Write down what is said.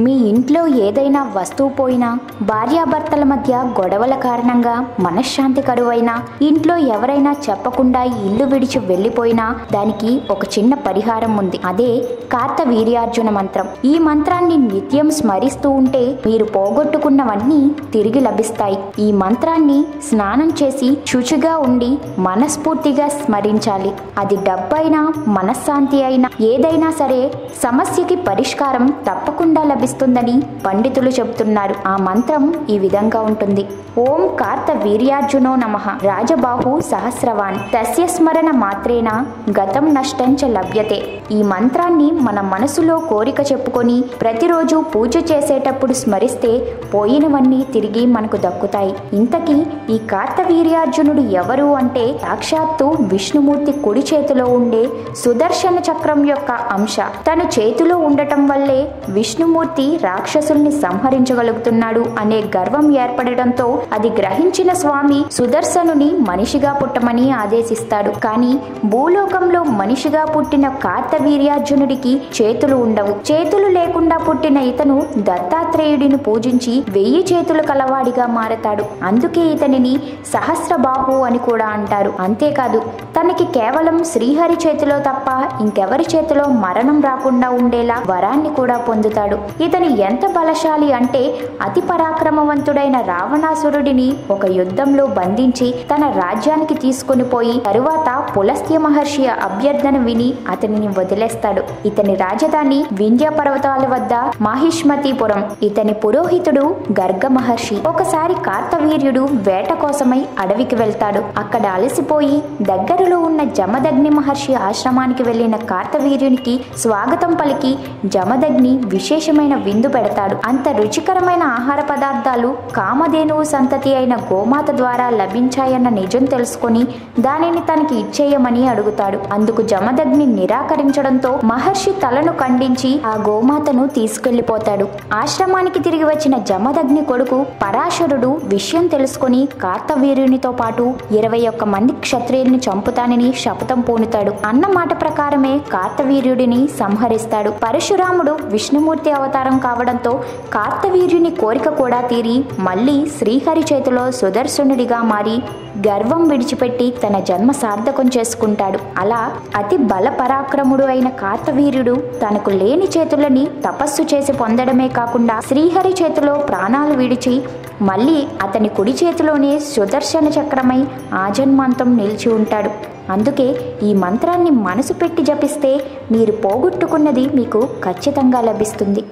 మీ ఇంట్లో ఏదైనా వస్తువు పోయినా భార్యాభర్తల మధ్య గొడవల కారణంగా మనశ్శాంతి కరువైనా ఇంట్లో ఎవరైనా చెప్పకుండా ఇల్లు విడిచి వెళ్ళిపోయినా దానికి ఒక చిన్న పరిహారం ఉంది. అదే కార్త వీర్యార్జున మంత్రం. ఈ మంత్రాన్ని నిత్యం స్మరిస్తూ ఉంటే మీరు పోగొట్టుకున్నవన్నీ తిరిగి లభిస్తాయి. ఈ మంత్రాన్ని స్నానం చేసి శుచిగా ఉండి మనస్ఫూర్తిగా స్మరించాలి. అది డబ్బైనా మనశ్శాంతి అయినా ఏదైనా సరే సమస్యకి పరిష్కారం తప్పకుండా లభిస్తుందని పండితులు చెబుతున్నారు ఆ మంత్రం ఈ విధంగా ఉంటుంది. ఓం కార్త వీర్యార్జునో నమ. రాజబాహు సహస్రవాన్. తస్య స్మరణ మాత్రేన. గతం నష్టంచ లభ్యతే. ఈ మంత్రాన్ని మన మనసులో కోరిక చెప్పుకొని ప్రతిరోజు పూజ చేసేటప్పుడు స్మరిస్తే పోయినవన్నీ తిరిగి మనకు దక్కుతాయి. ఇంతకీ ఈ కార్తవీర్యార్జునుడు ఎవరు అంటే సాక్షాత్తు విష్ణుమూర్తి కుడి చేతిలో ఉండే సుదర్శన చక్రం యొక్క అంశ. తన చేతిలో ఉండటం వల్లే విష్ణుమూర్తి రాక్షసుల్ని సంహరించగలుగుతున్నాడు అనే గర్వం ఏర్పడటంతో అది గ్రహించిన స్వామి సుదర్శనుని మనిషిగా పుట్టమని ఆదేశిస్తాడు. కానీ భూలోకంలో మనిషిగా పుట్టిన కార్త వీర్యార్జునుడికి చేతులు ఉండవు. చేతులు లేకుండా పుట్టిన ఇతను దత్తాత్రేయుడిని పూజించి వెయ్యి చేతులు కలవాడిగా మారతాడు. అందుకే ఇతనిని సహస్రబాహు అని కూడా అంటారు. అంతేకాదు తనకి కేవలం శ్రీహరి చేతిలో తప్ప ఇంకెవరి చేతిలో మరణం రాకుండా ఉండేలా వరాన్ని కూడా పొందుతాడు. ఇతను ఎంత బలశాలి అంటే అతి పరాక్రమవంతుడైన రావణాసురుడిని ఒక యుద్ధంలో బంధించి తన రాజ్యానికి తీసుకుని పోయి తరువాత పులస్త్య మహర్షి అభ్యర్థన విని అతనిని వదిలేస్తాడు. ఇతని రాజధాని వింధ్య పర్వతాల వద్ద మాహిష్మతిపురం. ఇతని పురోహితుడు గర్గ మహర్షి. ఒకసారి కార్తవీర్యుడు వేట కోసమై అడవికి వెళ్తాడు. అక్కడ అలసిపోయి దగ్గరలో ఉన్న జమదగ్ని మహర్షి ఆశ్రమానికి వెళ్ళిన కార్తవీర్యునికి స్వాగతం పలికి జమదగ్ని విశేషమైన విందు పెడతాడు. అంత రుచికరమైన ఆహార పదార్థాలు కామధేనువు సంతతి అయిన గోమాత ద్వారా లభించాయన్న నిజం తెలుసుకొని దానిని తనకి ఇచ్చేయమని అడుగుతాడు. అందుకు జమదగ్ని నిరాకరించ నిరాకరించడంతో మహర్షి తలను ఖండించి ఆ గోమాతను తీసుకెళ్ళిపోతాడు. ఆశ్రమానికి తిరిగి వచ్చిన జమదగ్ని కొడుకు పరాశరుడు విషయం తెలుసుకొని కార్తవీర్యునితో పాటు ఇరవై ఒక్క మంది క్షత్రియుల్ని చంపుతానని శపథం పూనుతాడు. అన్న మాట ప్రకారమే కార్తవీర్యుడిని సంహరిస్తాడు. పరశురాముడు విష్ణుమూర్తి అవతారం కావడంతో కార్తవీర్యుని కోరిక కూడా తీరి మళ్ళీ శ్రీహరి చేతిలో సుదర్శనుడిగా మారి గర్వం విడిచిపెట్టి తన జన్మ సార్థకం చేసుకుంటాడు. అలా అతి బలపరాక్రముడు అయిన కార్తవీర్యుడు తనకు లేని చేతులని తపస్సు చేసి పొందడమే కాకుండా శ్రీహరి చేతిలో ప్రాణాలు విడిచి మళ్ళీ అతని కుడి చేతిలోనే సుదర్శన చక్రమై ఆజన్మాంతం నిలిచి ఉంటాడు. అందుకే ఈ మంత్రాన్ని మనసు పెట్టి జపిస్తే మీరు పోగొట్టుకున్నది మీకు ఖచ్చితంగా లభిస్తుంది.